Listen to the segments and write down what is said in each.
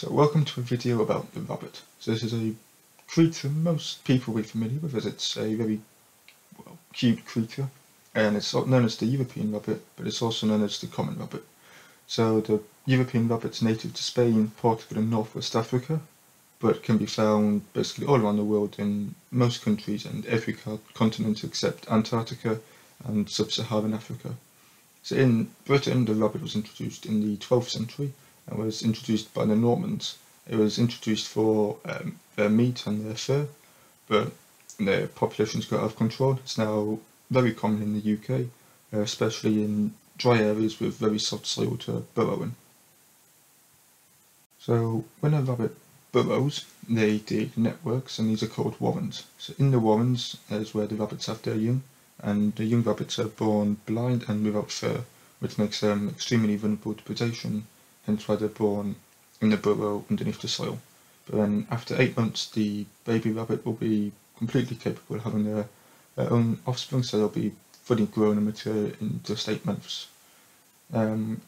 So welcome to a video about the rabbit. So this is a creature most people will be familiar with as it's a very well, cute creature and it's known as the European rabbit but it's also known as the common rabbit. So the European rabbit's native to Spain, Portugal and Northwest Africa but can be found basically all around the world in most countries and every continent except Antarctica and sub-Saharan Africa. So in Britain the rabbit was introduced in the 12th century and was introduced by the Normans. It was introduced for um, their meat and their fur, but their populations got out of control. It's now very common in the UK, uh, especially in dry areas with very soft soil to burrow in. So when a rabbit burrows, they dig networks and these are called warrens. So in the warrens is where the rabbits have their young, and the young rabbits are born blind and without fur, which makes them extremely vulnerable to predation hence why they're born in the burrow underneath the soil. But then after eight months, the baby rabbit will be completely capable of having their, their own offspring, so they'll be fully grown and mature in just eight months. Um,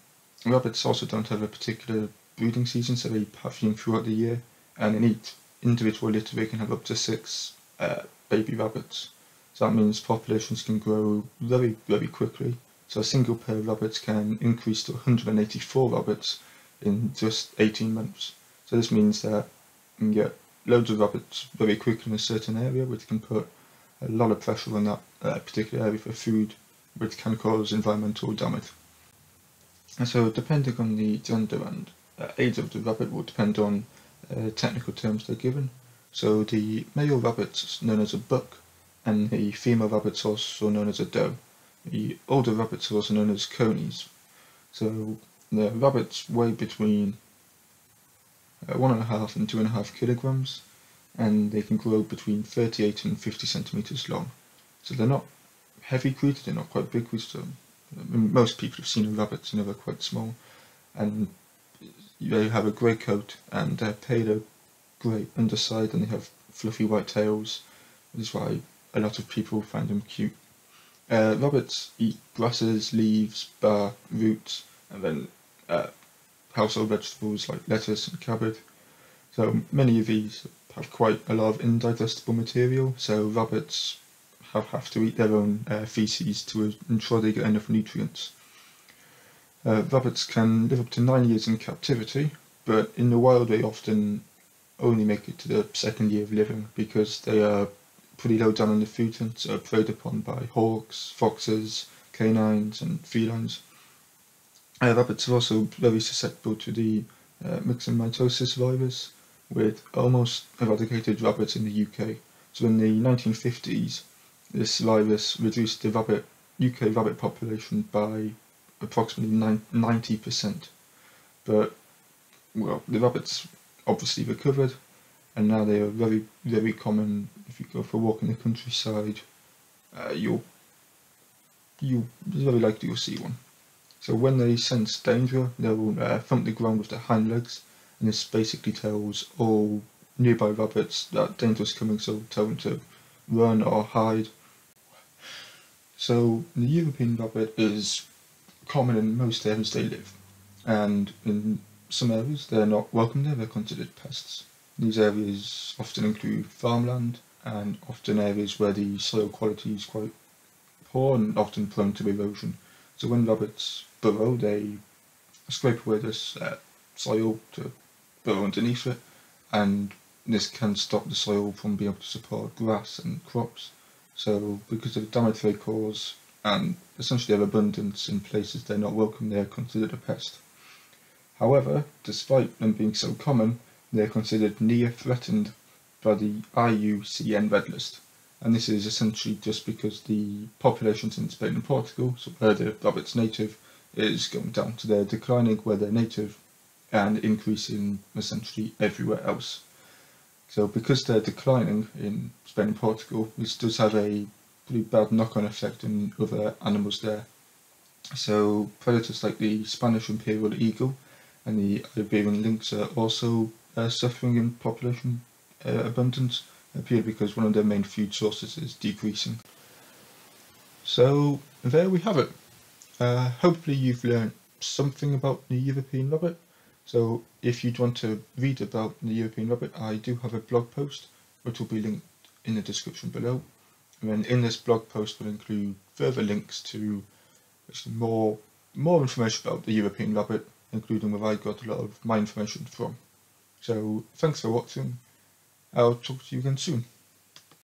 rabbits also don't have a particular breeding season, so they young throughout the year, and in each individual litter they can have up to six uh, baby rabbits. So that means populations can grow very, very quickly. So a single pair of rabbits can increase to 184 rabbits in just 18 months. So this means that you can get loads of rabbits very quickly in a certain area, which can put a lot of pressure on that uh, particular area for food, which can cause environmental damage. And so depending on the gender and uh, age of the rabbit will depend on uh, technical terms they're given. So the male rabbit's known as a buck, and the female rabbit's also known as a doe. The older rabbits are also known as conies. So the rabbits weigh between uh, one and a half and two and a half kilograms, and they can grow between 38 and 50 centimeters long. So they're not heavy creatures, they're not quite big creatures. Mean, most people have seen rabbits, you know, they're quite small, and they have a grey coat and they're paler grey underside, and they have fluffy white tails. This is why a lot of people find them cute. Uh, rabbits eat grasses, leaves, bark, roots, and then uh, household vegetables like lettuce and cabbage. So many of these have quite a lot of indigestible material, so rabbits have, have to eat their own uh, feces to ensure they get enough nutrients. Uh, rabbits can live up to nine years in captivity, but in the wild they often only make it to the second year of living because they are pretty low down on the food and are preyed upon by hawks, foxes, canines and felines. Rabbits are also very susceptible to the uh, myxomatosis virus, with almost eradicated rabbits in the UK. So in the 1950s, this virus reduced the rabbit UK rabbit population by approximately 90%. But, well, the rabbits obviously recovered, and now they are very, very common. If you go for a walk in the countryside, uh, you'll, you very likely you'll see one. So when they sense danger, they'll uh, thump the ground with their hind legs, and this basically tells all nearby rabbits that danger is coming, so tell them to run or hide. So the European rabbit is common in most areas they live, and in some areas they're not welcome there, they're considered pests. These areas often include farmland and often areas where the soil quality is quite poor and often prone to erosion. So when rabbits burrow, they scrape away this uh, soil to burrow underneath it, and this can stop the soil from being able to support grass and crops. So because of the damage they cause and essentially their abundance in places they're not welcome, they're considered a pest. However, despite them being so common, they're considered near threatened by the IUCN Red List and this is essentially just because the populations in Spain and Portugal, so where the rabbit's native, is going down. So they're declining where they're native and increasing essentially everywhere else. So because they're declining in Spain and Portugal, this does have a pretty bad knock-on effect on other animals there. So predators like the Spanish imperial eagle and the Iberian lynx are also uh, suffering in population uh, abundance appear because one of their main food sources is decreasing. So there we have it. Uh, hopefully you've learned something about the European rabbit. So if you'd want to read about the European rabbit, I do have a blog post which will be linked in the description below. And then in this blog post will include further links to more more information about the European rabbit, including where I got a lot of my information from. So thanks for watching. I'll talk to you again soon.